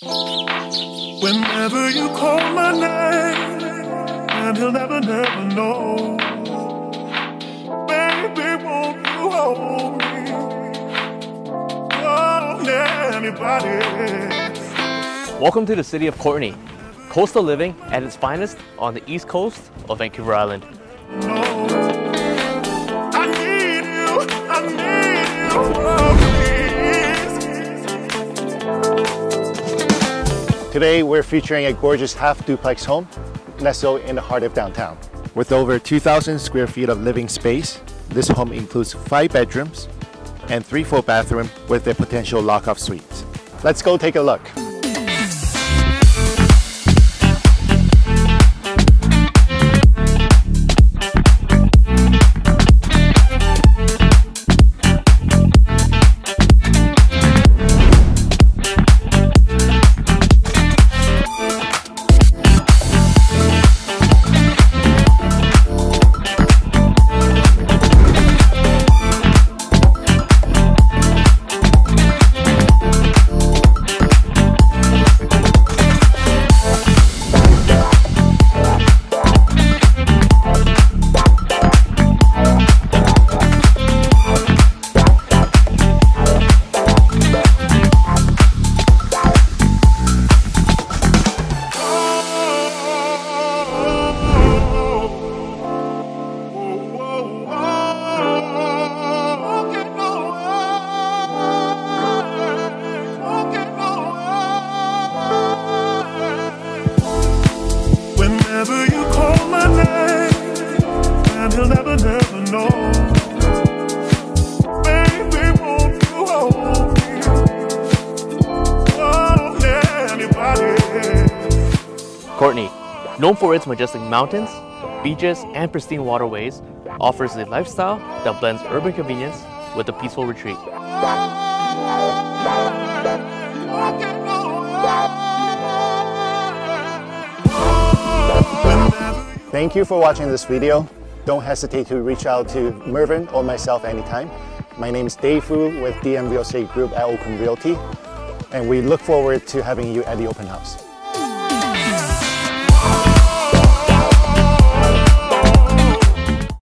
Whenever you call my name, and he'll never, never know. Baby, won't you hold me? Won't anybody? Welcome to the city of Courtenay, coastal living at its finest on the east coast of Vancouver Island. know. Today, we're featuring a gorgeous half duplex home nestled in the heart of downtown. With over 2,000 square feet of living space, this home includes five bedrooms and three full bathroom with their potential lock-off suites. Let's go take a look. Courtenay, known for its majestic mountains, beaches, and pristine waterways, offers a lifestyle that blends urban convenience with a peaceful retreat. Thank you for watching this video. Don't hesitate to reach out to Mervin or myself anytime. My name is Dave Wu with DM Real Estate Group at Open Realty, and we look forward to having you at the open house.